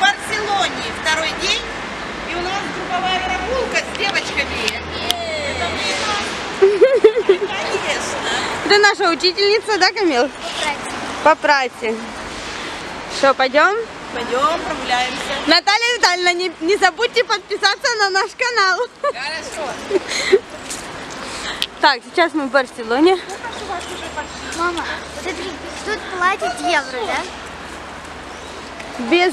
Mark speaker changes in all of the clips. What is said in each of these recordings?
Speaker 1: Барселоне второй день, и у нас групповая прогулка с девочками. Это мы. Конечно.
Speaker 2: Это наша учительница, да, Камил? По праці. Что, пойдем?
Speaker 1: Пойдем прогуляемся.
Speaker 2: Наталья Витальевна, не, не забудьте подписаться на наш канал.
Speaker 1: Хорошо.
Speaker 2: Так, сейчас мы в Барселоне.
Speaker 3: Мама, вот это тут платят евро, да?
Speaker 2: Без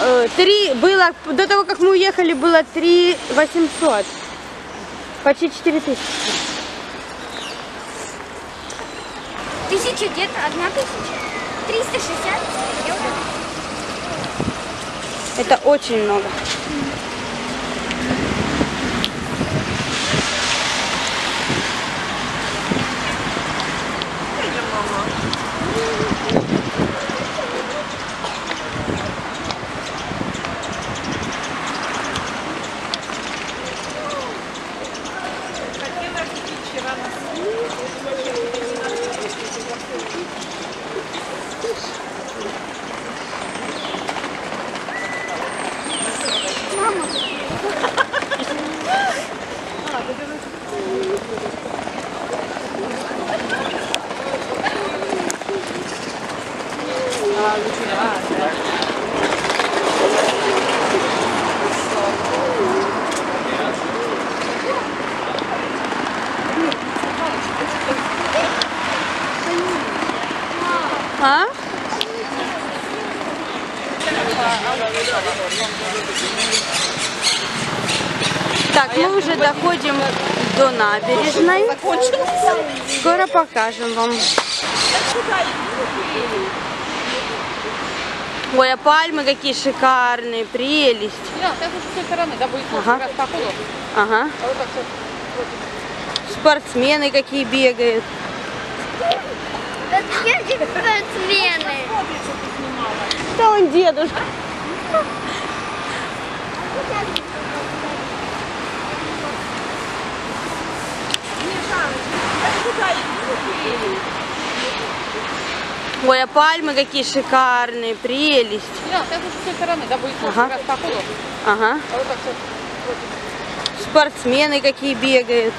Speaker 2: э, три было до того, как мы уехали, было три восемьсот, почти четыре тысячи.
Speaker 3: Тысяча где-то, одна тысяча. 360 евро.
Speaker 2: Это очень много. Так, мы уже доходим до набережной. Скоро покажем вам. Ой, а пальмы какие шикарные, прелесть. Ага. Ага.
Speaker 4: А.
Speaker 2: Спортсмены какие бегают.
Speaker 3: Спортсмены.
Speaker 2: Да он дедушка. Ой, а пальмы какие шикарные, прелесть.
Speaker 4: Да, уж с той стороны, да, будет
Speaker 2: Ага.
Speaker 4: как раз по ходу.
Speaker 2: Ага.
Speaker 4: А вот так вот.
Speaker 2: Спортсмены какие бегают.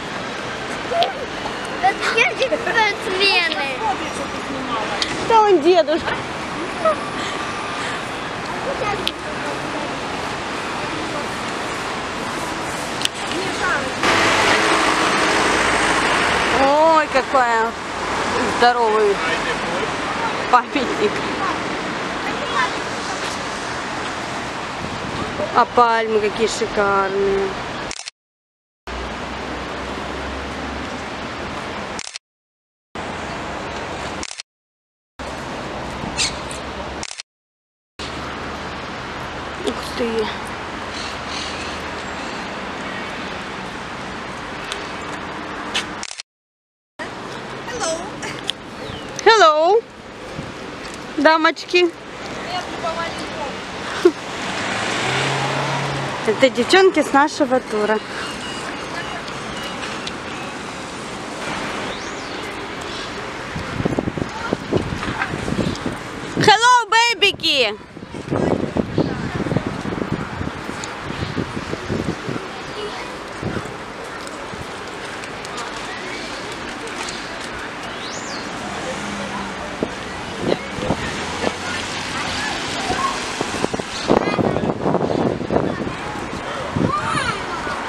Speaker 3: Спортсмены.
Speaker 2: Да он дедушка. Ой, какой здоровый памятник. А пальмы какие шикарные. Ты. Hello. Дамочки. Это девчонки с нашего тура. Hello, бэбики!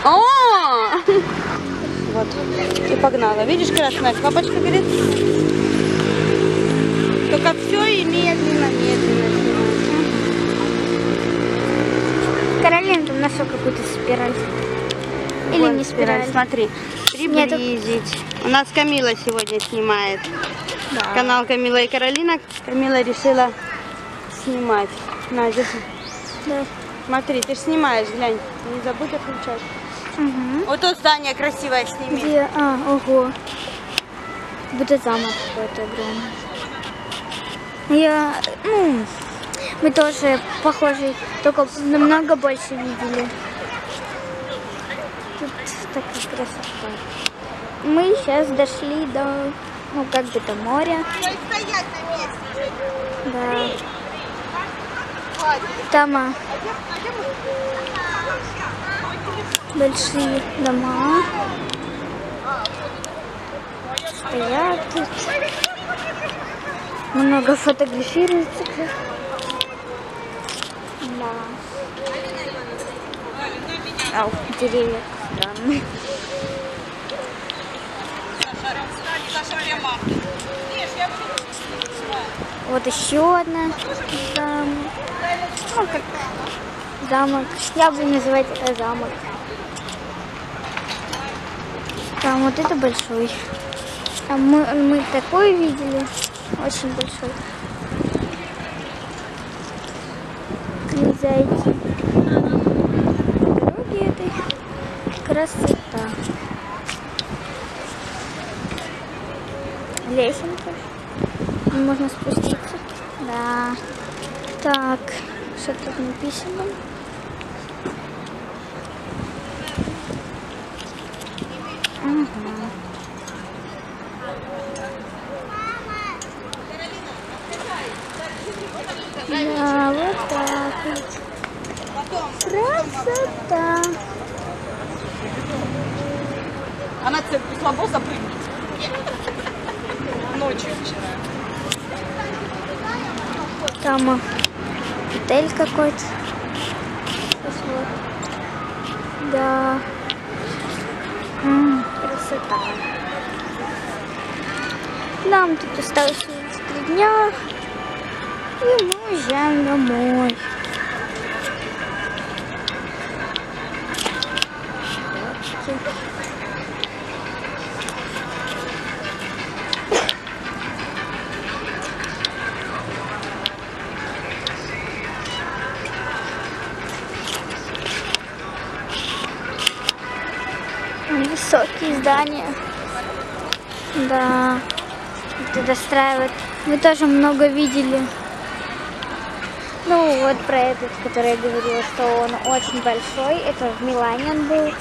Speaker 2: О! Вот. И погнала. Видишь, красная кнопочка говорит? Только все и медленно, медленно.
Speaker 3: Каролина там нашла какую-то спираль. Или
Speaker 2: Вот
Speaker 3: не спираль.
Speaker 2: Смотри.
Speaker 3: Нет, тут-
Speaker 2: Приблизить. У нас Камила сегодня снимает.
Speaker 3: Да.
Speaker 2: Канал Камила и Каролина. Камила решила снимать. На, держи.
Speaker 3: Да.
Speaker 2: Смотри, ты ж снимаешь, глянь. Не забудь отключать.
Speaker 3: Угу.
Speaker 2: Вот тут здание красивое сними.
Speaker 3: Где? А, ого. Будто замок какой-то огромный. Я, ну, мы тоже похожий, только намного больше видели. Тут такая красота. Мы сейчас дошли до, ну, как бы до моря. Да. Там а, большие дома. Стоят тут. Много фотографируется. Да. Ау, деревья странные. Вот еще одна замок. Ну, как замок. Я буду называть это замок. Там вот это большой. Там мы, мы такой видели. Очень большой. Не зайти. Дороги этой. Красота. Лесенка. Можно спуститься. Да. Так, что тут написано? Ага. Да, вот так вот. Красота.
Speaker 1: А на церкву слабо запрыгнуть? Ночью вчера.
Speaker 3: Там а, отель какой-то. Да. М, красота. Нам тут осталось три дня. И мы уезжаем домой. Высокие здания. Да. Это достраивают. Мы тоже много видели. Ну, вот про этот, который я говорила, что он очень большой. Это в Милане он был.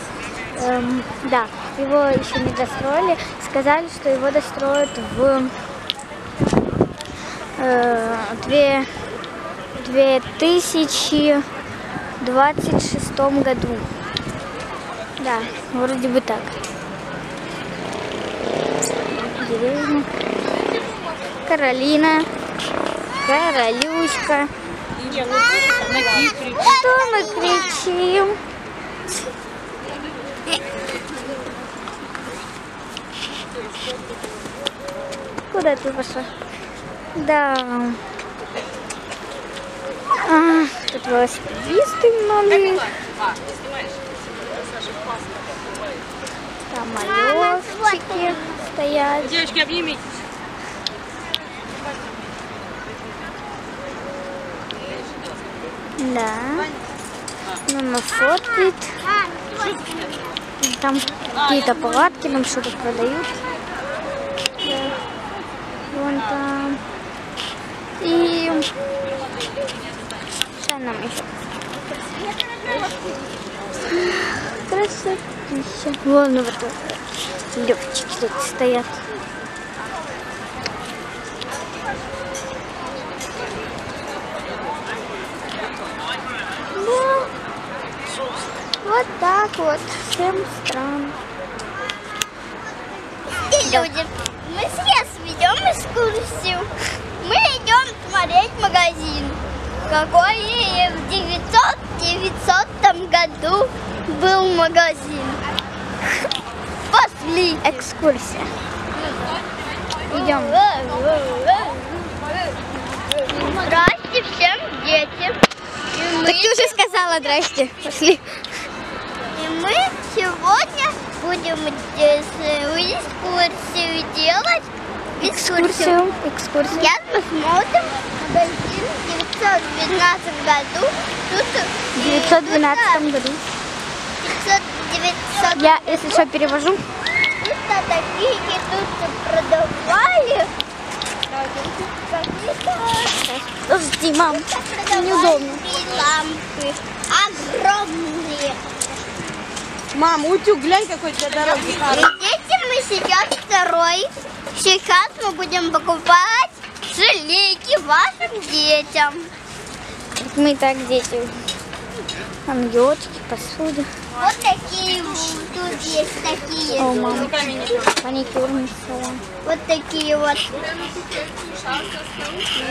Speaker 3: Эм, да, его еще не достроили. Сказали, что его достроят в э, две, 2026 году. Да, вроде бы так. Деревня. Каролина. Королюшка. Что мы кричим? Куда ты пошла? Да. А, тут велосипедисты много. Самолетчики стоят.
Speaker 1: Девочки, обнимитесь.
Speaker 3: Да. Мама фоткает. Там какие-то палатки, нам что-то продают. Да. Вон там. И что нам еще? Красотища. Вон вот девочки тут стоят. Да. Вот так вот. Всем стран.
Speaker 5: И люди, мы сейчас ведем экскурсию. Мы идем смотреть магазин. Какой в 900 900 году был магазин. Пошли.
Speaker 3: Экскурсия. Идем.
Speaker 5: Здрасте всем, дети. И
Speaker 3: Так ты уже сказала, здрасте. Пошли.
Speaker 5: и мы сегодня будем здесь экскурсию делать.
Speaker 3: Экскурсию. Экскурсию.
Speaker 5: Сейчас посмотрим магазин в 912 году. Тут
Speaker 3: В 912 году.
Speaker 5: 500, 900
Speaker 3: Я, если что, перевожу.
Speaker 5: Тут такие тут продавали.
Speaker 3: Подожди, мам.
Speaker 5: продавали
Speaker 3: неудобно.
Speaker 5: лампы. Огромные.
Speaker 2: Мам, утюг, глянь, какой для дороги.
Speaker 5: Идите мы сейчас второй. Сейчас мы будем покупать желейки вашим детям.
Speaker 3: Мы так дети. Ангелочки, посуда.
Speaker 5: Вот такие вот тут есть такие.
Speaker 3: О, мама. Маникюрный салон.
Speaker 5: Вот такие вот.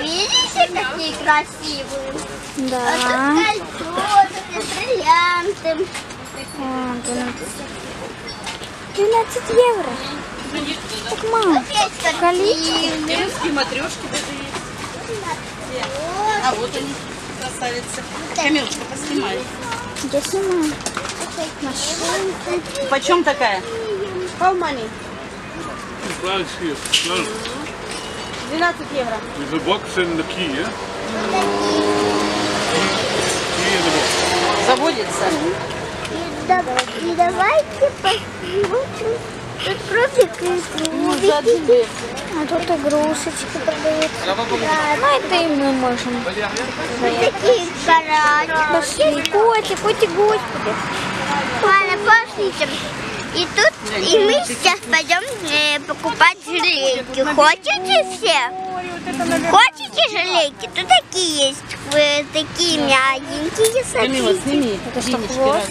Speaker 5: Видите, какие красивые? А тут
Speaker 3: Да.
Speaker 5: кольцо, тут и бриллианты.
Speaker 3: А, 12. 12 евро. Так мало.
Speaker 5: Вот есть
Speaker 3: Колечко.
Speaker 5: такие.
Speaker 1: Русские матрешки даже есть. А вот они, красавицы. Камилочка, поснимай.
Speaker 3: Я снимаю. Машинка.
Speaker 2: Почем такая? How money?
Speaker 6: No,
Speaker 2: 12 евро.
Speaker 6: there's a box and the key, yeah? Key in the box.
Speaker 1: Заводится.
Speaker 5: И давайте посмотрим. Тут кролик и.
Speaker 3: А тут игрушечки продаются. Ну, это и мы можем.
Speaker 5: Такие карачи.
Speaker 3: Пошли. Котик, котик, господи.
Speaker 5: Ладно, пошлите. И тут, и мы сейчас пойдем э, покупать желейки. Хотите все? Хотите желейки? Тут такие есть, э, такие мягенькие. Смотрите.
Speaker 1: сними.
Speaker 3: Это что, хвост?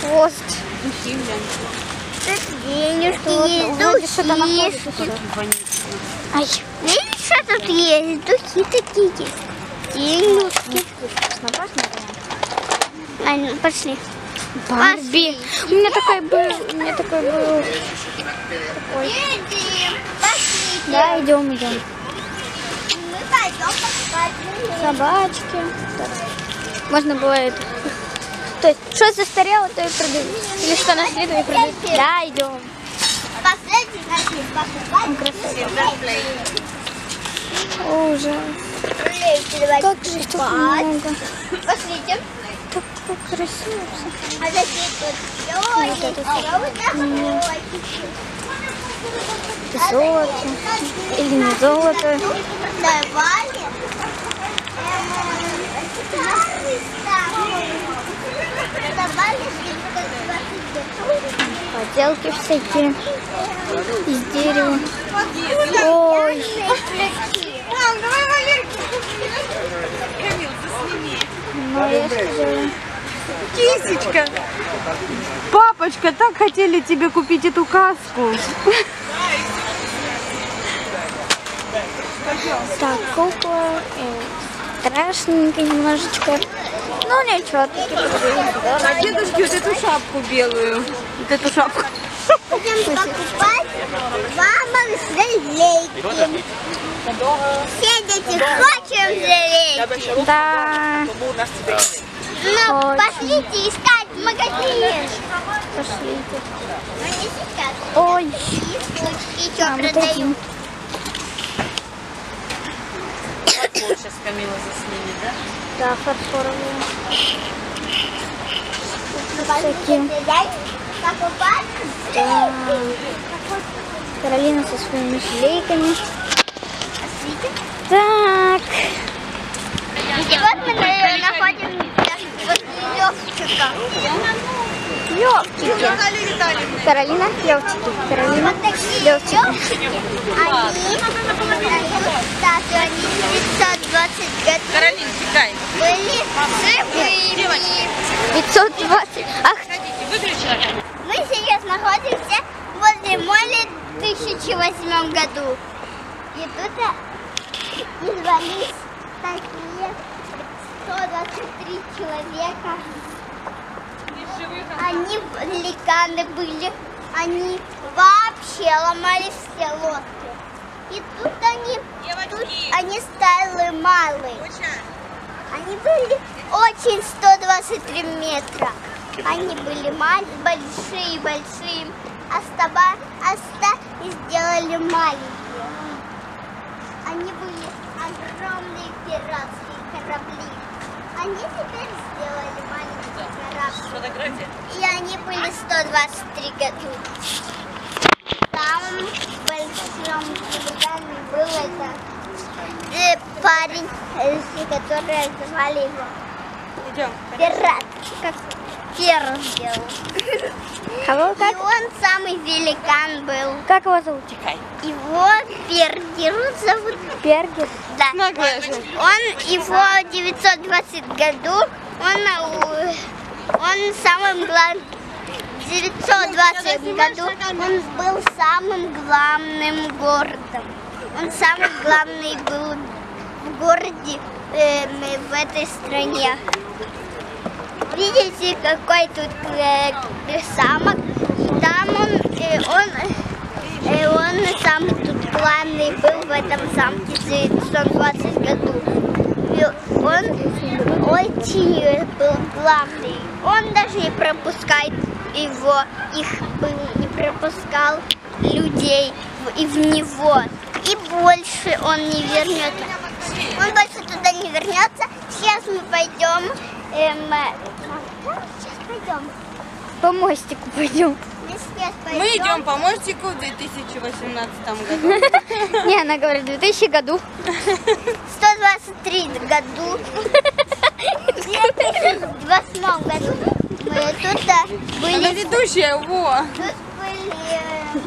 Speaker 3: Хвост.
Speaker 5: Денежки
Speaker 3: Вот,
Speaker 5: есть, духи.
Speaker 3: туда. Ай,
Speaker 5: Видите, что тут есть? Духи такие есть. Денежки.
Speaker 3: пахнет.
Speaker 5: Ладно, пошли.
Speaker 3: Барби. У меня такой был, у меня такой был. Такой. Да, идем, идем. Собачки. Можно было это. То есть, что застарело, то и продают. Или что наследует, и продают. Да, идем.
Speaker 5: Последний
Speaker 3: Красота. Ужас. Как же их так много.
Speaker 5: Пошлите.
Speaker 3: Так как красиво все.
Speaker 5: А такие тут все есть. А так вот.
Speaker 3: Золото. Или не золото.
Speaker 5: Давали.
Speaker 3: Поделки всякие. Из дерева. Ой.
Speaker 5: Мам, давай Валерке.
Speaker 1: Камил, засними.
Speaker 3: Ну, я.
Speaker 2: Кисечка. Папочка, так хотели тебе купить эту каску.
Speaker 3: Так, кукла. э, Страшненько немножечко. Ну, ничего, продают.
Speaker 2: А дедушке вот эту шапку белую. Вот эту шапку.
Speaker 5: Будем покупать мамам желейки. Все дети хотим желейки.
Speaker 3: Да,
Speaker 5: Ну,
Speaker 3: Очень.
Speaker 5: пошлите искать магазин.
Speaker 3: пошлите. Ой,
Speaker 5: И еще
Speaker 3: а,
Speaker 5: продают.
Speaker 1: Вот сейчас Камила заснимет, да?
Speaker 3: Да, фарфоровые.
Speaker 5: Покупать
Speaker 3: Да. Каролина со своими шлейками. Так,
Speaker 5: И вот мы находимся возле Левчика.
Speaker 3: Левчики. Каролина, левчики. Каролина,
Speaker 5: Вот такие
Speaker 3: левчики.
Speaker 5: Они продают статую, они 520 годов
Speaker 1: Каролин, текай.
Speaker 5: были живыми.
Speaker 3: 520. Ах.
Speaker 5: Мы сейчас находимся возле моля в 1008 году. И тут извались такие 123 человека. Они великаны были. Они вообще ломали все лодки. И тут они, тут они стали малые. Они были очень 123 метра. Они были маленькие, большие, большие. Остава, оста и сделали маленькие. Они были огромные пиратские корабли. Они теперь сделали маленькие.
Speaker 1: Фотография.
Speaker 5: И они были 123 году. Самым большим великаном был это э, парень, э, который звали его
Speaker 2: Идем.
Speaker 5: Пират. Как первым сделал.
Speaker 3: кого
Speaker 5: И
Speaker 3: как?
Speaker 5: он самый великан был.
Speaker 3: Как его зовут?
Speaker 5: Его Пергерут зовут.
Speaker 3: Пергис.
Speaker 5: Да. Он его в 920 году, он, он самым главным, в 920 году он был самым главным городом. Он самый главный был в городе э, в этой стране. Видите, какой тут э, замок? Там он, э, он, э, он сам тут главный был в этом замке в 920 году. И он очень был главный. Он даже не пропускает его, их не пропускал людей и в него. И больше он не вернется. Он больше туда не вернется. Сейчас мы пойдем. эм, э, сейчас пойдем.
Speaker 3: По мостику пойдем.
Speaker 5: Мы
Speaker 2: идем по мостику в 2018 году.
Speaker 3: Не, она говорит, в 2000 году.
Speaker 5: 123 году. В 28 году мы тут были...
Speaker 2: Она ведущая, во!
Speaker 5: Тут были... Э,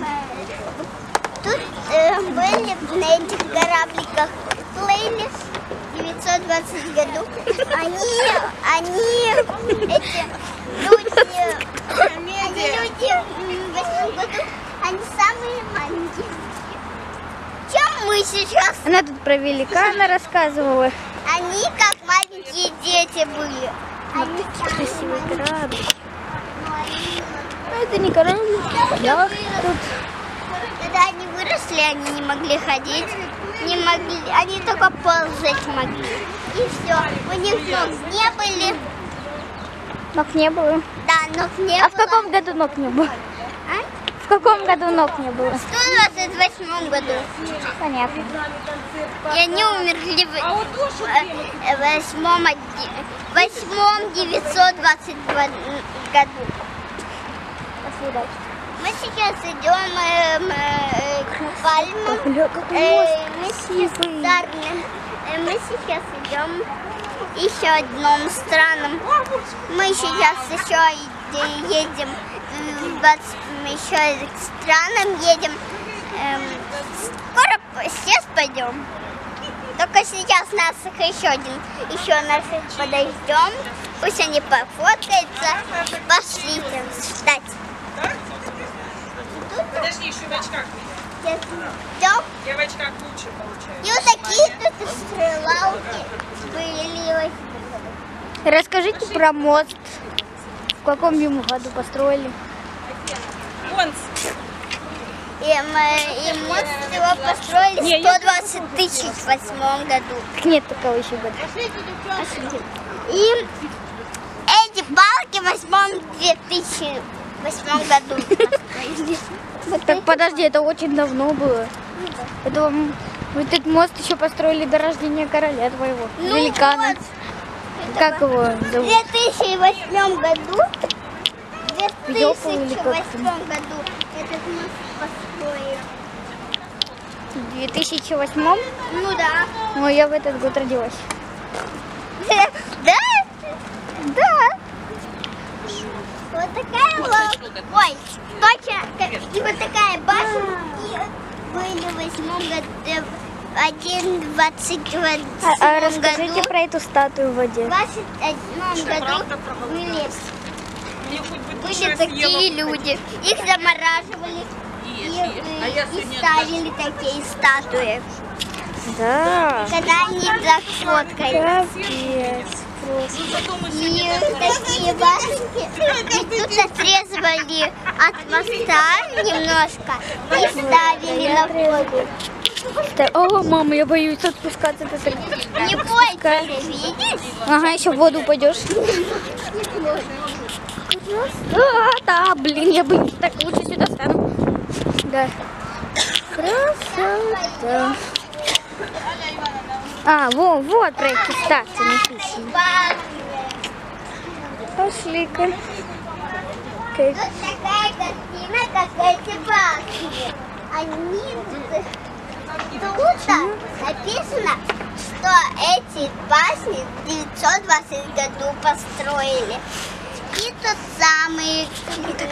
Speaker 5: тут э, были на этих корабликах плейлист. 1920 году они, они, эти люди, они люди в 8 году, они самые маленькие. Чем мы сейчас?
Speaker 3: Она тут про великана рассказывала.
Speaker 5: Они как маленькие дети были. Вот
Speaker 3: они красивые
Speaker 5: корабли.
Speaker 3: Ну, Это не корабли, Я тут.
Speaker 5: Когда они выросли, они не могли ходить не могли, они только ползать могли. И все, у них ног не были,
Speaker 3: Ног не было.
Speaker 5: да, ног не
Speaker 3: А в
Speaker 5: было.
Speaker 3: каком году ног не было?
Speaker 5: А?
Speaker 3: В каком году ног не было?
Speaker 5: В 128 году.
Speaker 3: Понятно.
Speaker 5: И они умерли в э, восьмом, оде- восьмом 922 году.
Speaker 3: Спасибо.
Speaker 5: Мы сейчас идем эм, э, к пальмам.
Speaker 3: Какой
Speaker 5: Э, мы сейчас, э, мы сейчас идем еще одном странам. Мы сейчас еще едем, в еще к странам едем. Эм, скоро сейчас пойдем. Только сейчас нас их еще один, еще нас их подождем. Пусть они пофоткаются. Пошлите ждать.
Speaker 1: Подожди, еще в очках.
Speaker 5: Сейчас ждем.
Speaker 1: Я в очках лучше получаю.
Speaker 5: И вот такие тут стрелалки были.
Speaker 3: Расскажите про мост. В каком ему году построили?
Speaker 1: Вон,
Speaker 5: И, мы, и мост его построили в 120 тысяч в восьмом году.
Speaker 3: Так нет такого еще года.
Speaker 5: И эти балки в восьмом 2008 году построили. Вот
Speaker 3: Так подожди, это очень давно было. Это вот этот мост еще построили до рождения короля твоего,
Speaker 5: Ну
Speaker 3: великана.
Speaker 5: вот.
Speaker 3: Как его
Speaker 5: В
Speaker 3: зовут?
Speaker 5: 2008 году, в
Speaker 3: Ёпа или как
Speaker 5: 2008 году этот мост построили.
Speaker 3: В 2008?
Speaker 5: Ну да.
Speaker 3: Ну, я в этот год родилась.
Speaker 5: Да? Да. Вот такая вот. Ой, точно. И вот такая башня. И были в восьмом году. Один в двадцать
Speaker 3: А, а расскажите
Speaker 5: году.
Speaker 3: про эту статую в воде.
Speaker 5: В двадцать одном году
Speaker 1: бы
Speaker 5: были такие люди. Их замораживали и.
Speaker 1: А
Speaker 5: и ставили такие статуи.
Speaker 3: Да.
Speaker 5: Когда они так фоткали.
Speaker 3: Капец. Просто.
Speaker 1: Зато мы
Speaker 5: И такие башенки. И тут отрезали от моста немножко и ставили на воду.
Speaker 3: О, мама, я боюсь так-
Speaker 5: Не бойтесь, видишь?
Speaker 3: Ага, еще в воду упадешь. А, да, блин, я боюсь. Так, лучше сюда стану. Да. Красота. А, вот, вот про эти статуи написано. Пошли-ка. Как-
Speaker 5: Тут такая картина, как эти башни. Они тут написано, что эти башни в 920 году построили. И тут самые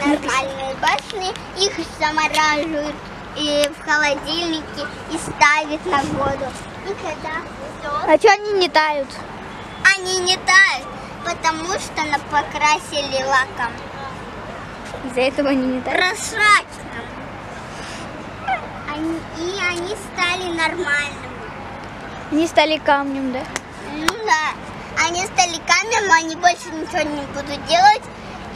Speaker 5: нормальные башни, их замораживают и в холодильнике и ставят на воду. Никогда.
Speaker 3: А что они не тают?
Speaker 5: Они не тают, потому что на покрасили лаком.
Speaker 3: Из-за этого они не тают.
Speaker 5: Прозрачным. Они, и они стали нормальными.
Speaker 3: Они стали камнем, да?
Speaker 5: Ну да. Они стали камнем, они больше ничего не будут делать.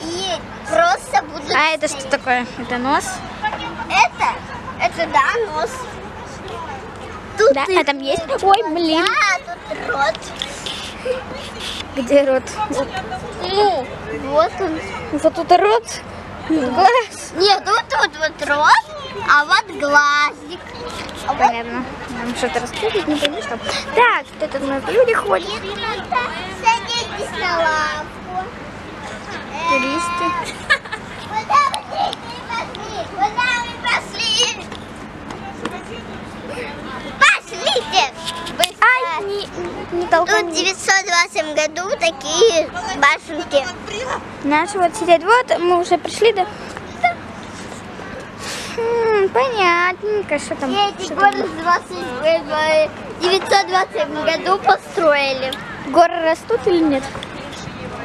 Speaker 5: И просто будут...
Speaker 3: А это
Speaker 5: стоять.
Speaker 3: что такое? Это нос?
Speaker 5: Это? Это да, нос. Тут
Speaker 3: Да, а там есть? Ой, блин.
Speaker 5: Да, тут рот.
Speaker 3: Где рот?
Speaker 5: Ну, вот он.
Speaker 3: Вот тут рот. Глаз.
Speaker 5: Нет, вот тут вот рот, а вот глазик. А вот
Speaker 3: Понятно. Нам что-то рассказывать, не пойму что. Так, что тут у нас люди ходят?
Speaker 5: Садитесь на лавку.
Speaker 3: Туристы.
Speaker 5: Куда вы пошли? Куда вы пошли? Пошлите! Быстро.
Speaker 3: Ай, не, не
Speaker 5: Тут
Speaker 3: толкай.
Speaker 5: в 920 году такие башенки.
Speaker 3: Наши вот сидят. Вот, мы уже пришли, да? Хм, понятненько, что там.
Speaker 5: Эти горы 20 в 920 году построили.
Speaker 3: Горы растут или нет?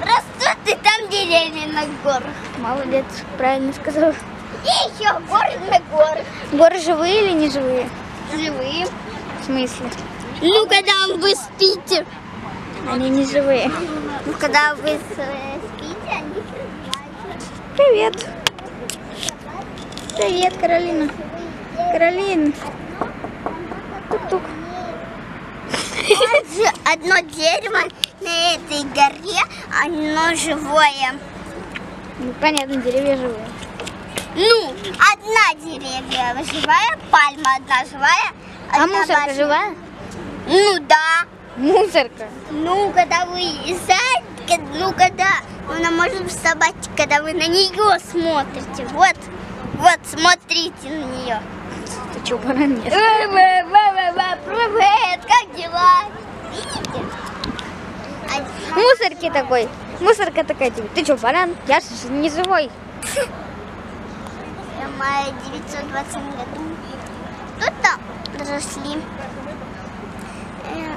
Speaker 5: Растут и там деревья на горах.
Speaker 3: Молодец, правильно сказал.
Speaker 5: И еще горы на горах.
Speaker 3: Горы живые или не живые?
Speaker 5: Живые.
Speaker 3: Смысле?
Speaker 5: Ну, когда вы спите.
Speaker 3: Они не живые.
Speaker 5: Ну, когда вы э, спите, они.
Speaker 3: Привет. Привет, Каролина. Каролин. Тук-тук.
Speaker 5: Одно дерево на этой горе, оно живое.
Speaker 3: Ну, понятно, деревья живые.
Speaker 5: Ну, одна деревья живая, пальма одна живая.
Speaker 3: А мусорка живая?
Speaker 5: Ну да.
Speaker 3: Мусорка.
Speaker 5: Ну, когда вы сядете, ну, когда она может вставать, когда вы на нее смотрите. Вот, вот, смотрите на нее.
Speaker 3: Ты что, баран нет?
Speaker 5: Привет, как дела? Видите? А-
Speaker 3: Мусорки такой. Мусорка такая тебе. Ты что, баран? Я же не живой.
Speaker 5: в 920 году. Тут-то росли. Э,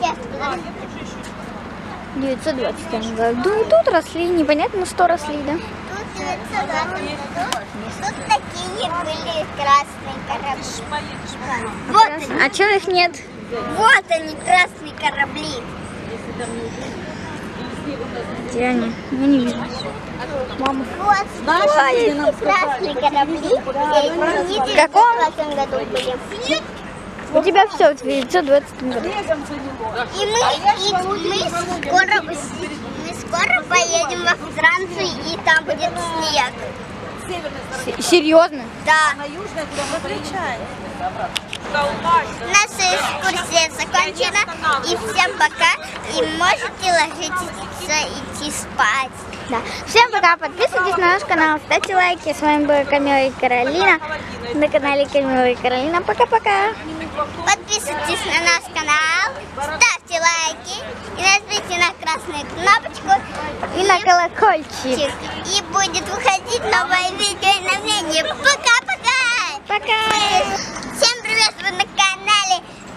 Speaker 5: Нет, подожди.
Speaker 3: В 920 году тут росли, непонятно, что росли, да?
Speaker 5: Тут в 920 году. Тут такие были красные корабли. Вот они,
Speaker 3: А чё их нет?
Speaker 5: вот они, красные корабли.
Speaker 3: Где они? Я не вижу. Мама.
Speaker 5: Вот, вот эти красные корабли. не в
Speaker 3: В каком?
Speaker 5: 920 году были.
Speaker 3: У тебя все в 920 году.
Speaker 5: И мы, и мы скоро, мы скоро поедем во Францию, и там будет снег.
Speaker 3: Серьезно?
Speaker 5: Да. Наша экскурсия закончена. И всем пока. И можете ложиться идти спать.
Speaker 3: Да. Всем пока, подписывайтесь на наш канал, ставьте лайки. С вами была Камила и Каролина. На канале Камила и Каролина. Пока-пока.
Speaker 5: Подписывайтесь на наш канал, ставьте лайки и нажмите на красную кнопочку.
Speaker 3: И на колокольчик.
Speaker 5: И будет выходить новое видео и обновление. Пока-пока!
Speaker 3: Пока.
Speaker 5: Всем привет! Вы на канале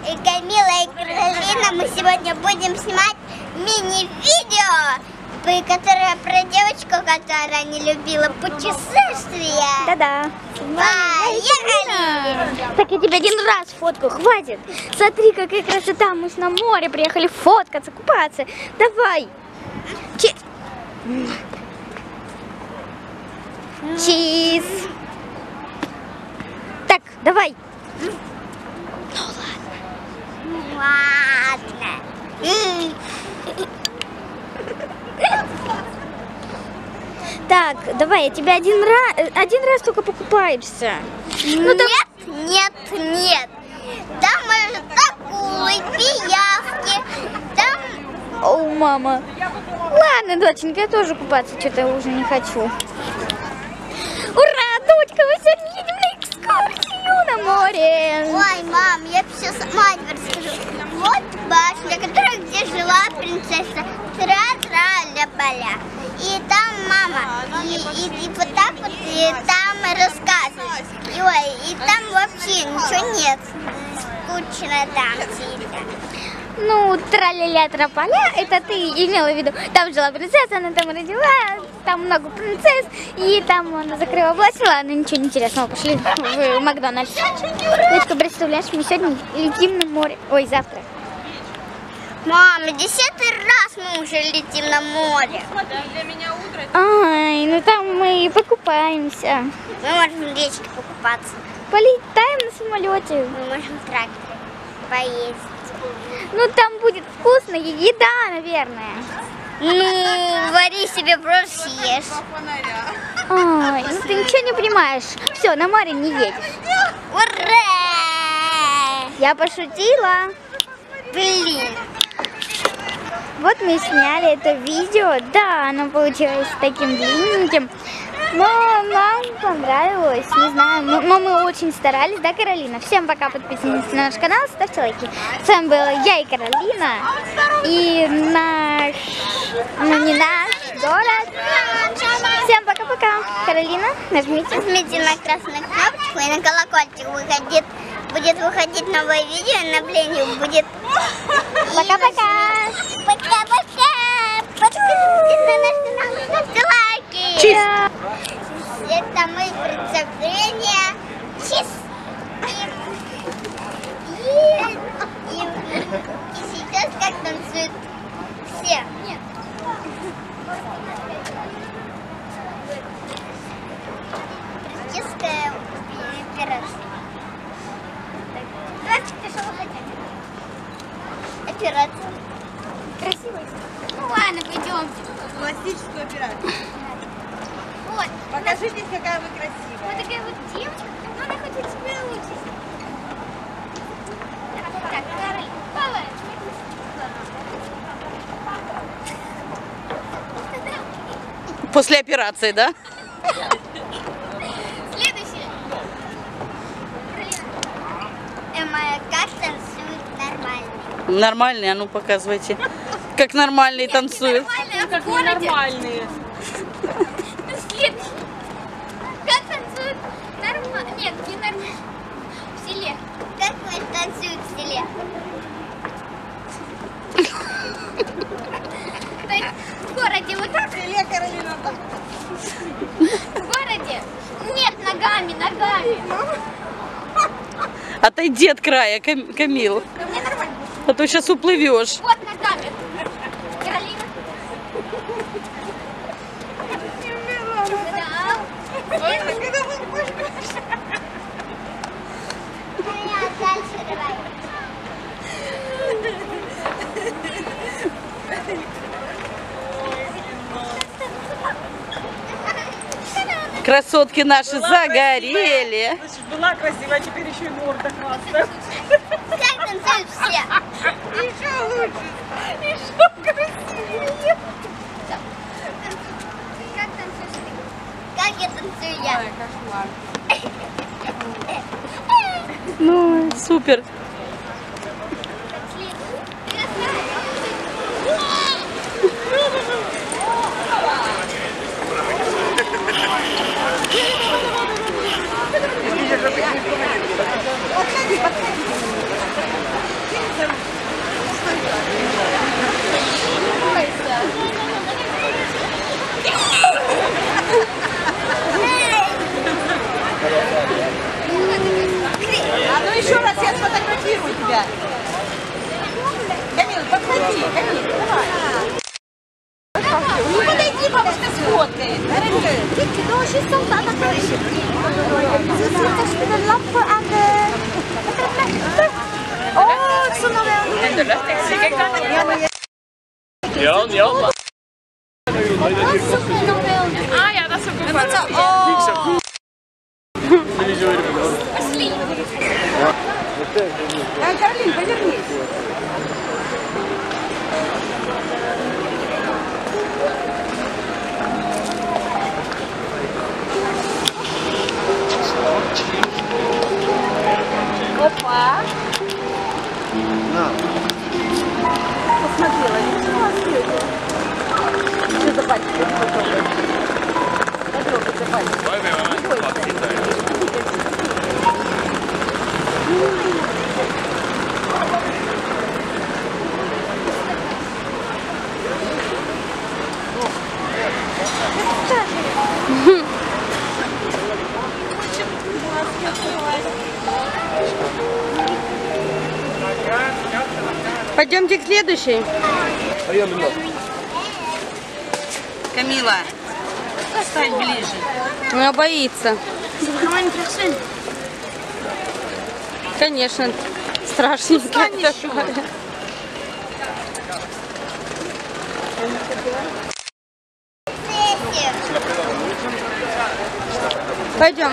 Speaker 5: э, Камила и Каролина. Мы сегодня будем снимать мини-видео, которое про девочку, которая не любила путешествия.
Speaker 3: Да-да.
Speaker 5: Поехали!
Speaker 3: Так я тебе один раз фотку, хватит. Смотри, какая красота. Мы ж на море приехали фоткаться, купаться. Давай. Чи- Чиз. Так, давай.
Speaker 5: Ладно. М,
Speaker 3: Так, давай, я тебе один раз, один раз только покупаешься. Ну, там-
Speaker 5: Нет, нет, нет. Там может акулы, пиявки, там
Speaker 3: О, мама. Ладно, доченька, я тоже купаться что-то уже не хочу. Ура, дочка, мы сегодня едем на экскурсию на море.
Speaker 5: Ой, мам, я все сама. Вот башня, которая где жила принцесса Тра-тра-ля-поля. И там мама, и, и, и вот так вот, и там рассказывают. И, ой, и там вообще ничего нет. скучно там сидеть.
Speaker 3: Ну, траля тропаля, это ты имела в виду. Там жила принцесса, она там родила, там много принцесс, и там она закрыла власть. Ладно, ничего интересного, пошли в Макдональдс. Дочка, представляешь, мы сегодня летим на море. Ой, завтра.
Speaker 5: Мама, десятый раз мы уже летим на море.
Speaker 3: Ай, ну там мы и покупаемся.
Speaker 5: Мы можем в речке покупаться.
Speaker 3: Полетаем на самолете.
Speaker 5: Мы можем в тракторе поездить.
Speaker 3: Ну там будет вкусная еда, наверное.
Speaker 5: Ну, вари себе просто съешь.
Speaker 3: Ой, ну ты ничего не понимаешь. Все, на море не едешь.
Speaker 5: Ура!
Speaker 3: Я пошутила.
Speaker 5: Блин.
Speaker 3: Вот мы сняли это видео. Да, оно получилось таким длинненьким. Но нам понравилось, не знаю, но, мы очень старались, да, Каролина? Всем пока, подписывайтесь на наш канал, ставьте лайки. С вами была я и Каролина, и наш, ну не наш город. Всем пока-пока. Каролина, нажмите.
Speaker 5: Нажмите на красную кнопочку и на колокольчик выходит, будет выходить новое видео, и обновление будет.
Speaker 3: Пока-пока.
Speaker 5: Пока-пока. Подписывайтесь на наш канал и ставьте лайки.
Speaker 3: Да.
Speaker 5: Это мы представление. Чиз. И, и, и, и сейчас как танцуют все. Нет. Прическа операция. Давайте, что вы хотите? Операция. Красивая. Ну ладно, пойдемте.
Speaker 1: Пластическую операцию.
Speaker 5: Вот.
Speaker 1: Покажитесь, какая вы красивая.
Speaker 5: Вот такая вот девочка, но она хочет себя учить. Так, Кароль, давай.
Speaker 1: После операции, да?
Speaker 5: Следующее. Эмма, как танцует нормально?
Speaker 1: Нормальный, а ну показывайте. Как нормальный
Speaker 5: городе.
Speaker 4: ненормальные.
Speaker 5: Следующее. Как танцуют нормально? Нет, не нормально. В селе. Как вы танцуют в селе? То есть в городе вот так? В селе, Каролина, В городе? Нет, ногами, ногами.
Speaker 1: Отойди от края, Кам- Камил.
Speaker 5: Мне нормально.
Speaker 1: А то сейчас уплывешь.
Speaker 5: Вот ногами. Каролина. Да. Дальше давай.
Speaker 1: Красотки наши загорели.
Speaker 4: Значит, была красивая, а теперь еще и морда красная.
Speaker 5: Как танцуют все? Еще лучше. Еще красивее. Как танцуешь ты? Как я танцую я?
Speaker 1: Ну, супер.
Speaker 2: А ну еще раз я сфотографирую тебя. Камил, подходи, Камил, давай. Ну подойди, бабушка сфоткает.
Speaker 3: Vicky, då kyssa oss alla kanske. Så sitter spinnellampor and... Åh, så når vi...
Speaker 6: Ja, ja.
Speaker 4: А, я нас
Speaker 2: А, Каролин, повернись. Опа. Посмотрела, видела свет? Что за пальчик? Потрогай за пальчик. Следующей.
Speaker 1: Камила, ставь ближе.
Speaker 2: Она боится. Конечно, страшненькая такая. Пойдем.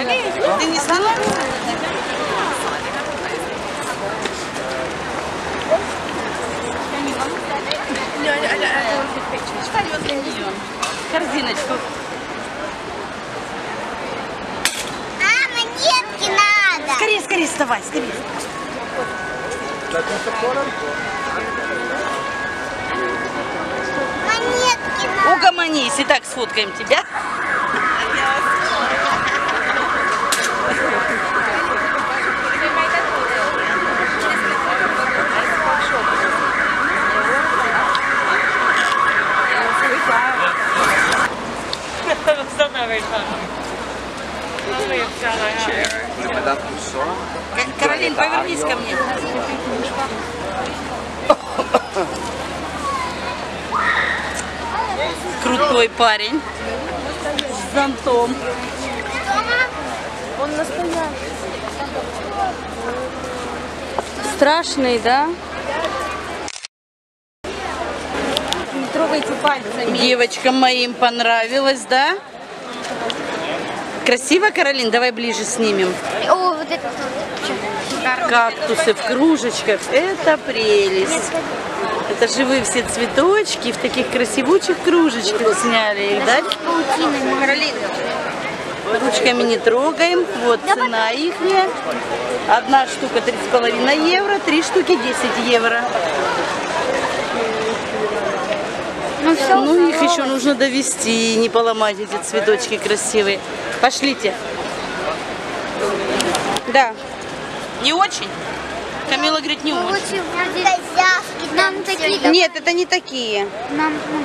Speaker 1: Ты не сняла? Встань возле нее. Корзиночку.
Speaker 5: А, монетки надо.
Speaker 1: Скорее, скорее вставай, скорее.
Speaker 5: Монетки надо.
Speaker 1: Угомонись, и так сфоткаем тебя. К- Каролин, повернись ко мне. Крутой парень. С зонтом.
Speaker 2: Страшный, да? Трогайте пальцами.
Speaker 1: Девочкам моим понравилось, да? Красиво, Каролин? Давай ближе снимем.
Speaker 3: О, вот это
Speaker 1: Кактусы в кружечках. Это прелесть. Это живые все цветочки в таких красивучих кружечках сняли их, да? Ручками не трогаем. Вот цена их. Одна штука 3,5 евро, три штуки 10 евро.
Speaker 3: Ну все,
Speaker 1: Ну, их еще нужно довести, не поломать эти цветочки красивые. Пошлите.
Speaker 2: Да.
Speaker 1: Не очень? Камила говорит, не очень.
Speaker 3: Нам такие...
Speaker 2: Нет, это не такие.
Speaker 3: Нам... ну,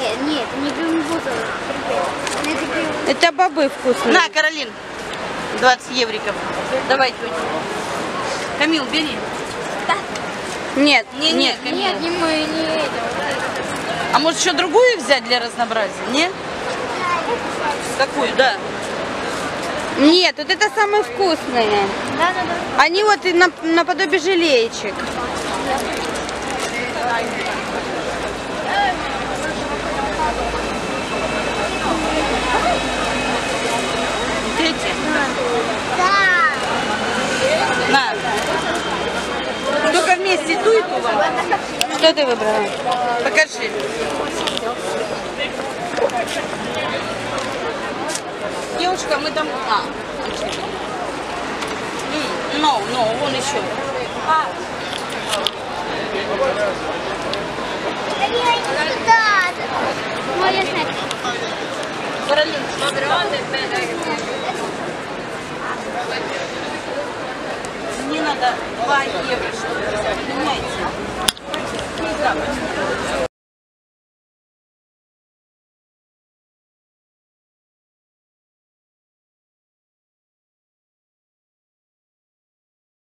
Speaker 3: Нет, нет, не бамбузовые. Не такие...
Speaker 2: Это бобы вкусные.
Speaker 1: На, Каролин, 20 евриков. Давай, тетя. Камил, бери.
Speaker 2: Нет,
Speaker 1: Не,
Speaker 2: нет.
Speaker 1: нет, Камил.
Speaker 3: Нет, не мы, не это.
Speaker 1: А может еще другую взять для разнообразия? Не? Какую, да.
Speaker 2: Нет, вот это самые вкусные.
Speaker 3: Да, да, да.
Speaker 2: Они вот и на- наподобие желеечек.
Speaker 1: Вот эти.
Speaker 5: Да.
Speaker 1: На. Только вместе ту и ту вам.
Speaker 2: Что ты выбрала?
Speaker 1: Покажи. Девушка, мы там... А, No, no, вон еще.
Speaker 3: Ну, знаю.
Speaker 1: Каролин, мне надо 2 евро, чтобы меняйте. たんです